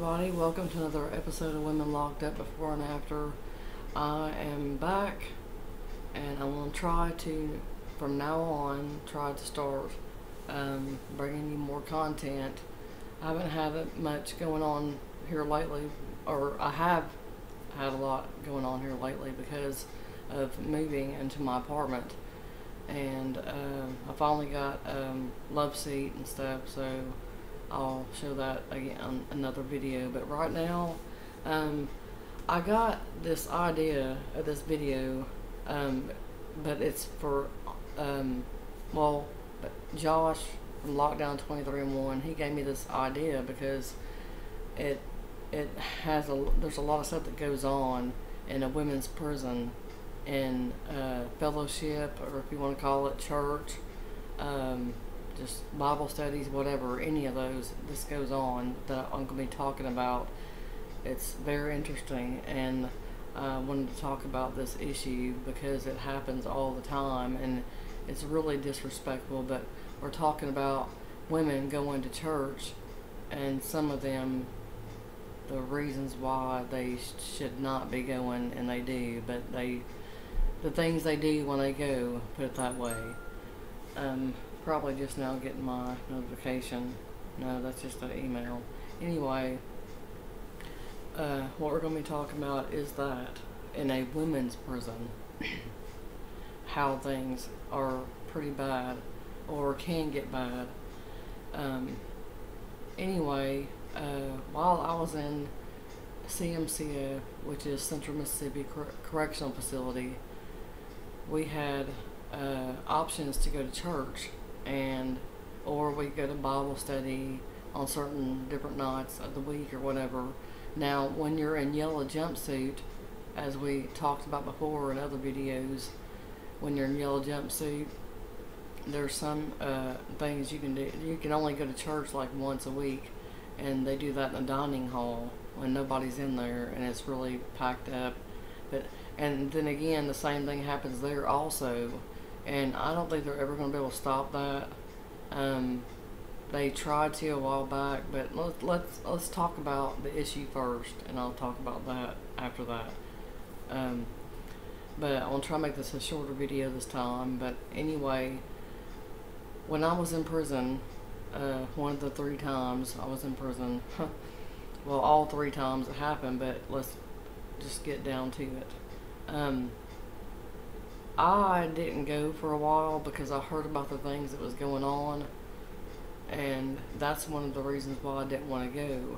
everybody. Welcome to another episode of Women Locked Up Before and After. I am back, and I'm going to try to, from now on, try to start um, bringing you more content. I haven't had much going on here lately, or I have had a lot going on here lately because of moving into my apartment. And uh, I finally got um, love seat and stuff, so I'll show that again another video. But right now, um, I got this idea of this video, um, but it's for, um, well, Josh from Lockdown 23 and 1, he gave me this idea because it it has a there's a lot of stuff that goes on in a women's prison in uh, fellowship or if you want to call it church um, just Bible studies, whatever, any of those, this goes on that I'm going to be talking about. It's very interesting, and I wanted to talk about this issue because it happens all the time, and it's really disrespectful. But we're talking about women going to church, and some of them, the reasons why they should not be going, and they do, but they, the things they do when they go, put it that way. Um, probably just now getting my notification. No, that's just an email. Anyway, uh, what we're going to be talking about is that in a women's prison, how things are pretty bad or can get bad. Um, anyway, uh, while I was in CMCO, which is Central Mississippi Cor- Correctional Facility, we had uh, options to go to church and or we go to Bible study on certain different nights of the week or whatever. Now, when you're in yellow jumpsuit, as we talked about before in other videos, when you're in yellow jumpsuit, there's some uh, things you can do. You can only go to church like once a week, and they do that in the dining hall when nobody's in there and it's really packed up. But and then again, the same thing happens there also and I don't think they're ever going to be able to stop that. Um, they tried to a while back, but let's let's let's talk about the issue first, and I'll talk about that after that. Um, but I want to try to make this a shorter video this time. But anyway, when I was in prison, uh, one of the three times I was in prison, well, all three times it happened, but let's just get down to it. Um, I didn't go for a while because I heard about the things that was going on, and that's one of the reasons why I didn't want to go.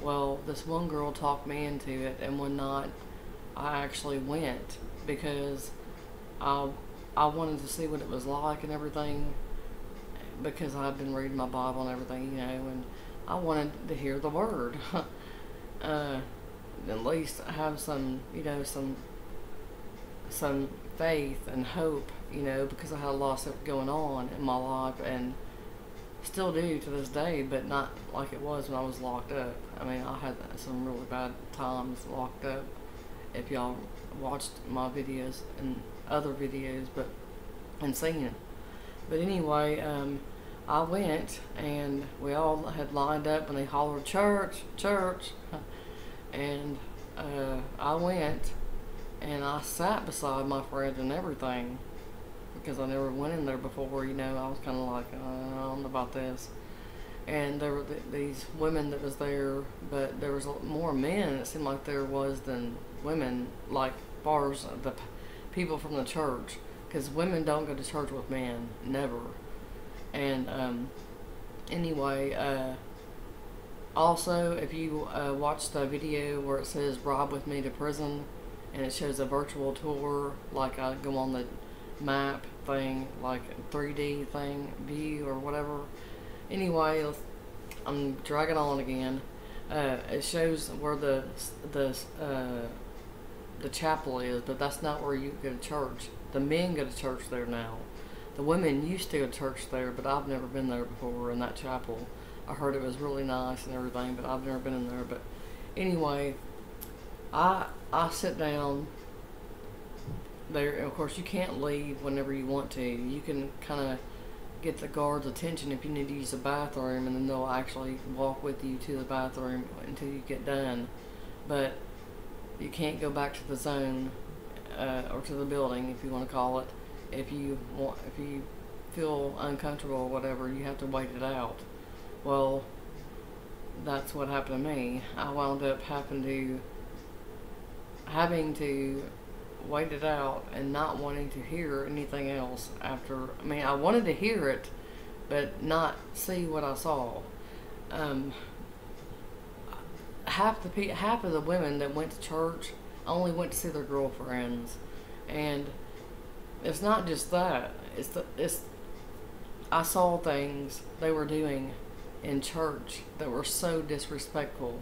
Well, this one girl talked me into it, and one night I actually went because I I wanted to see what it was like and everything because I've been reading my Bible and everything, you know, and I wanted to hear the word. uh, at least have some, you know, some some faith and hope, you know, because I had a lot of stuff going on in my life and still do to this day, but not like it was when I was locked up. I mean, I had some really bad times locked up. If y'all watched my videos and other videos, but and seen it. But anyway, um, I went and we all had lined up and they hollered church, church, and uh, I went and I sat beside my friend and everything because I never went in there before. You know, I was kind of like, uh, I don't know about this. And there were th- these women that was there, but there was more men. It seemed like there was than women, like bars the people from the church, because women don't go to church with men, never. And um, anyway, uh, also if you uh, watch the video where it says "Rob with me to prison," and it shows a virtual tour like I go on the map thing like 3D thing view or whatever. Anyway I'm dragging on again. Uh, it shows where the the uh, the chapel is but that's not where you go to church. The men go to church there now. The women used to go to church there but I've never been there before in that chapel. I heard it was really nice and everything but I've never been in there. But anyway I I sit down there. Of course, you can't leave whenever you want to. You can kind of get the guard's attention if you need to use the bathroom, and then they'll actually walk with you to the bathroom until you get done. But you can't go back to the zone uh, or to the building, if you want to call it. If you want, if you feel uncomfortable or whatever, you have to wait it out. Well, that's what happened to me. I wound up having to having to wait it out and not wanting to hear anything else after. I mean, I wanted to hear it, but not see what I saw. Um, half the half of the women that went to church only went to see their girlfriends, and it's not just that. It's the it's. I saw things they were doing in church that were so disrespectful,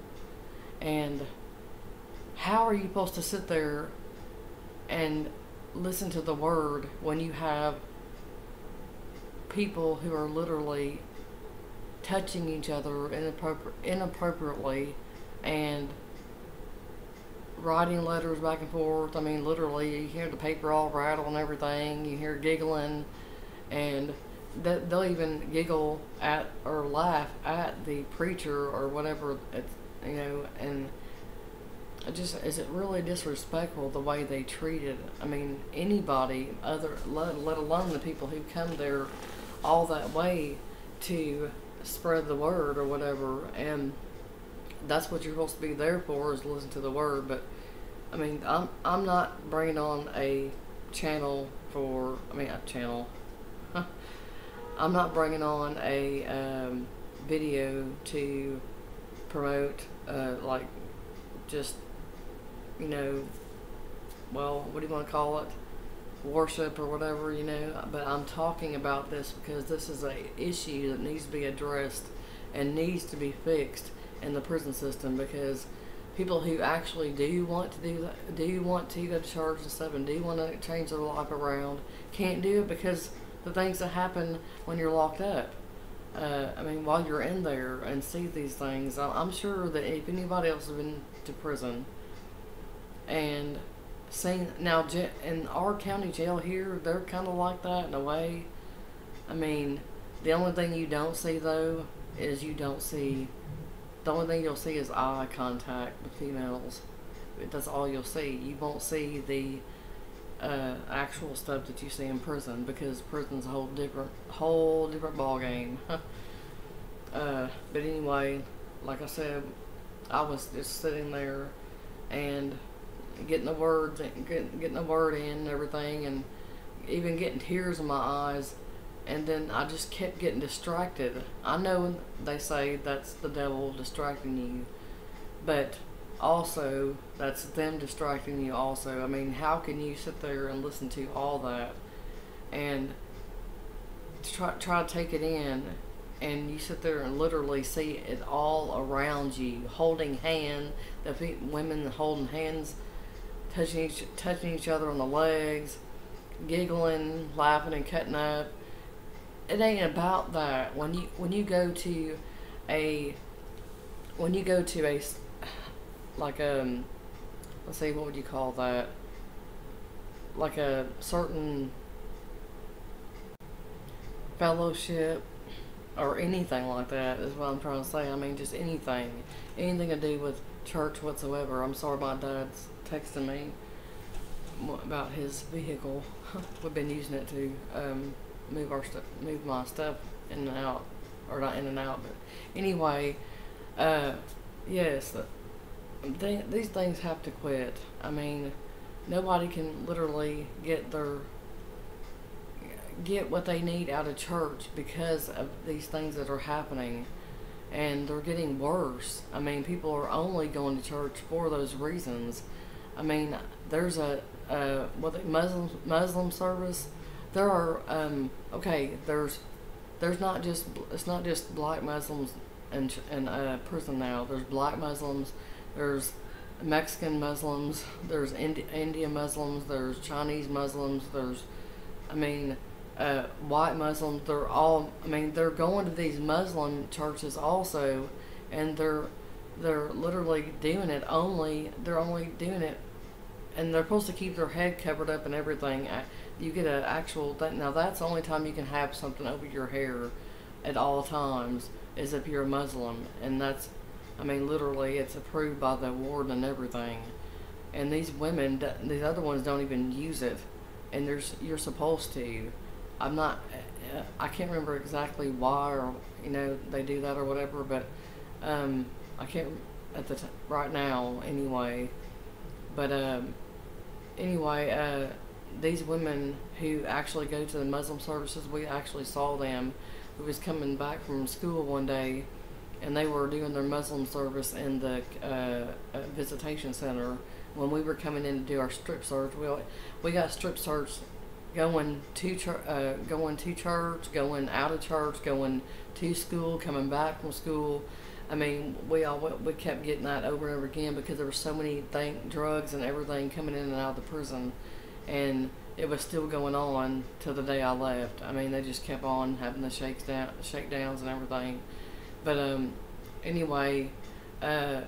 and how are you supposed to sit there and listen to the word when you have people who are literally touching each other inappropri- inappropriately and writing letters back and forth. I mean, literally, you hear the paper all rattle and everything. You hear giggling, and they'll even giggle at or laugh at the preacher or whatever. You know, and just is it really disrespectful the way they treated. I mean, anybody other let, let alone the people who come there all that way to spread the word or whatever and that's what you're supposed to be there for is listen to the word but i mean i'm i'm not bringing on a channel for i mean a channel i'm not bringing on a um, video to promote uh, like just you know well what do you want to call it worship or whatever you know but i'm talking about this because this is a issue that needs to be addressed and needs to be fixed in the prison system because people who actually do want to do that, do you want to go to church and stuff and do want to change their life around can't do it because the things that happen when you're locked up. Uh, I mean, while you're in there and see these things, I'm sure that if anybody else has been to prison and seen now in our county jail here, they're kind of like that in a way. I mean, the only thing you don't see though is you don't see the only thing you'll see is eye contact with females. That's all you'll see. You won't see the uh, actual stuff that you see in prison because prison's a whole different, whole different ball game. uh, but anyway, like I said, I was just sitting there and getting the words, getting, getting the word in and everything, and even getting tears in my eyes and then I just kept getting distracted. I know they say that's the devil distracting you, but also that's them distracting you also. I mean, how can you sit there and listen to all that and try try to take it in and you sit there and literally see it all around you, holding hand, the women holding hands, touching each touching each other on the legs, giggling, laughing and cutting up it ain't about that. When you when you go to a when you go to a like um let's see what would you call that like a certain fellowship or anything like that is what I'm trying to say. I mean, just anything, anything to do with church whatsoever. I'm sorry, my dad's texting me about his vehicle. We've been using it to um, move our stuff, move my stuff in and out, or not in and out, but anyway, uh, yes, these things have to quit. I mean, nobody can literally get their get what they need out of church because of these things that are happening and they're getting worse. I mean, people are only going to church for those reasons. I mean, there's a, a what Muslim Muslim service there are um, okay. There's there's not just it's not just black Muslims in in uh, prison now. There's black Muslims. There's Mexican Muslims. There's Indi- Indian Muslims. There's Chinese Muslims. There's I mean uh, white Muslims. They're all I mean they're going to these Muslim churches also, and they're they're literally doing it only they're only doing it and they're supposed to keep their head covered up and everything you get an actual thing. Now that's the only time you can have something over your hair at all times is if you're a Muslim, and that's, I mean, literally, it's approved by the warden and everything. And these women, these other ones don't even use it, and there's you're supposed to. I'm not, I can't remember exactly why or you know they do that or whatever, but um, I can't at the right now anyway. But um, anyway, uh, these women who actually go to the Muslim services, we actually saw them. We was coming back from school one day, and they were doing their Muslim service in the uh, uh, visitation center. When we were coming in to do our strip search, we we got strip search going to chur- uh, going to church, going out of church, going to school, coming back from school. I mean, we all we kept getting that over and over again because there were so many drugs and everything coming in and out of the prison, and it was still going on till the day I left. I mean, they just kept on having the shakes down, shakedowns and everything. But um, anyway, uh,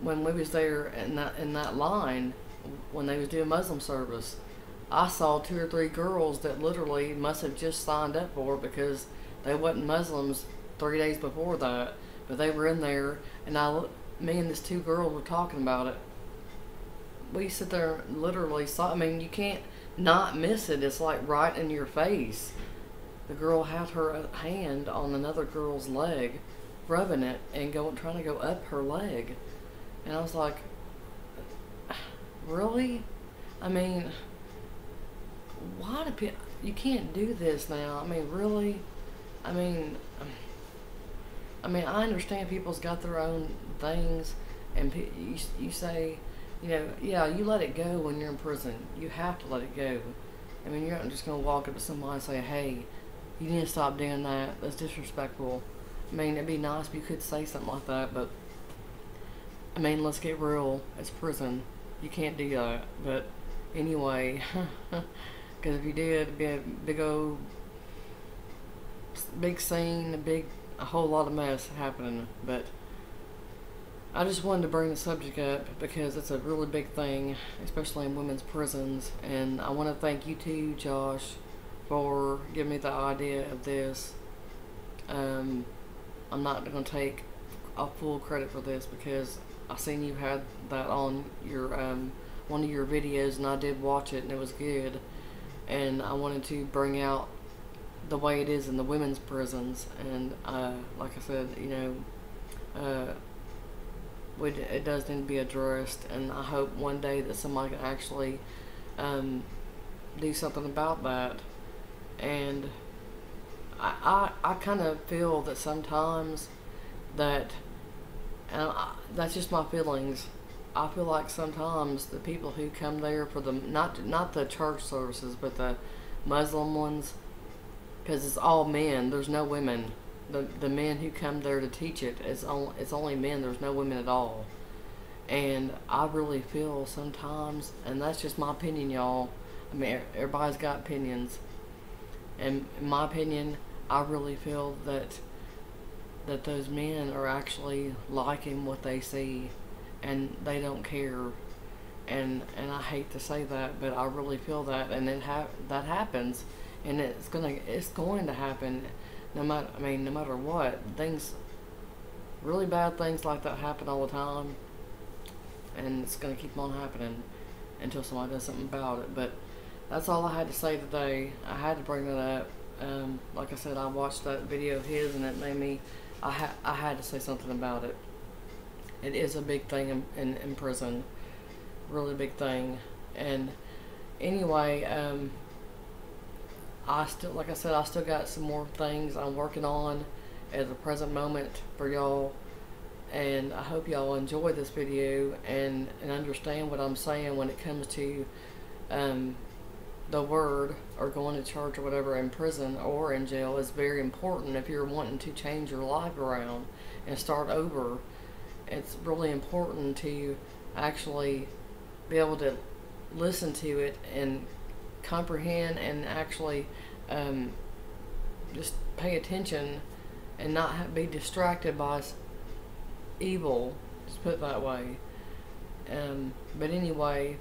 when we was there in that in that line, when they was doing Muslim service, I saw two or three girls that literally must have just signed up for it because they wasn't Muslims three days before that, but they were in there, and I, me and this two girls were talking about it. We sit there literally saw. I mean, you can't not miss it. It's like right in your face. The girl had her uh, hand on another girl's leg, rubbing it and going trying to go up her leg, and I was like, really? I mean why do people? You can't do this now. I mean, really? I mean, I mean, I understand people's got their own things, and you you say, you know, yeah, you let it go when you're in prison. You have to let it go. I mean, you're not just gonna walk up to somebody and say, hey, you need to stop doing that. That's disrespectful. I mean, it'd be nice if you could say something like that, but I mean, let's get real. It's prison. You can't do that. But anyway. Because if you did, it'd be a big old, big scene, a big, a whole lot of mess happening. But I just wanted to bring the subject up because it's a really big thing, especially in women's prisons. And I want to thank you too, Josh, for giving me the idea of this. Um, I'm not going to take a full credit for this because I seen you had that on your um, one of your videos, and I did watch it, and it was good and I wanted to bring out the way it is in the women's prisons. And uh, like I said, you know, uh, it does need to be addressed, and I hope one day that somebody can actually um, do something about that. And I, I, I kind of feel that sometimes that, and I, that's just my feelings I feel like sometimes the people who come there for the not not the church services, but the Muslim ones, because it's all men. There's no women. The the men who come there to teach it is only it's only men. There's no women at all. And I really feel sometimes, and that's just my opinion, y'all. I mean, everybody's got opinions, and in my opinion, I really feel that that those men are actually liking what they see and they don't care and and I hate to say that but I really feel that and it ha- that happens and it's gonna it's going to happen no matter I mean no matter what. Things really bad things like that happen all the time. And it's gonna keep on happening until somebody does something about it. But that's all I had to say today. I had to bring that up. Um, like I said I watched that video of his and it made me I, ha- I had to say something about it. It is a big thing in, in, in prison, really big thing. And anyway, um, I still, like I said, I still got some more things I'm working on at the present moment for y'all. And I hope y'all enjoy this video and, and understand what I'm saying when it comes to um, the word or going to church or whatever in prison or in jail is very important if you're wanting to change your life around and start over it's really important to actually be able to listen to it and comprehend and actually um, just pay attention and not have, be distracted by evil, just put it that way. Um, but anyway,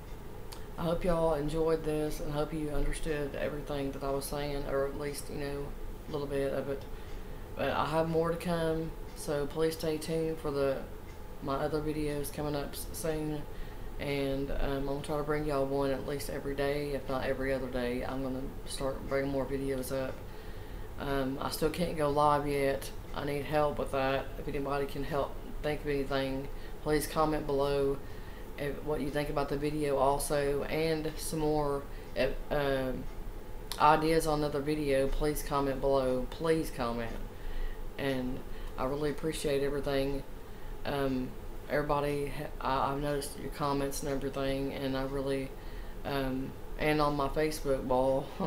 I hope y'all enjoyed this and hope you understood everything that I was saying, or at least, you know, a little bit of it. But I have more to come, so please stay tuned for the my other videos coming up soon. And um, I'm to try to bring y'all one at least every day, if not every other day. I'm going to start bringing more videos up. Um, I still can't go live yet. I need help with that. If anybody can help think of anything, please comment below what you think about the video also and some more uh, ideas on another video please comment below please comment and I really appreciate everything um, everybody I, have noticed your comments and everything and I really um, and on my Facebook wall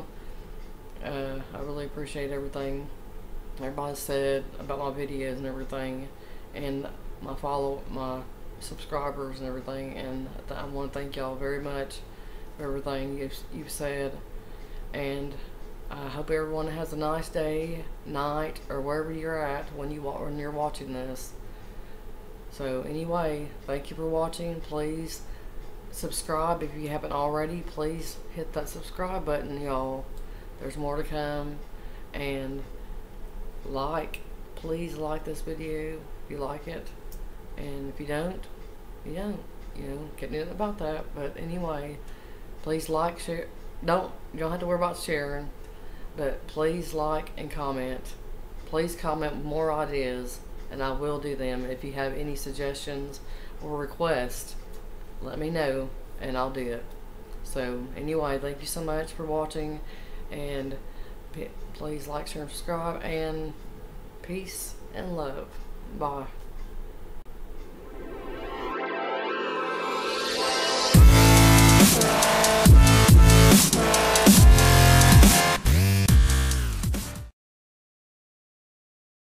uh, I really appreciate everything everybody said about my videos and everything and my follow my subscribers and everything, and I want to thank y'all very much for everything you've, you've said. And I hope everyone has a nice day, night, or wherever you're at when you when you're watching this. So anyway, thank you for watching. Please subscribe if you haven't already. Please hit that subscribe button, y'all. There's more to come. And like, please like this video if you like it. And if you don't, you don't. You know, getting it about that. But anyway, please like, share. Don't you don't have to worry about sharing, but please like and comment. Please comment more ideas, and I will do them. If you have any suggestions or requests, let me know, and I'll do it. So anyway, thank you so much for watching, and please like, share, and subscribe, and peace and love. Bye.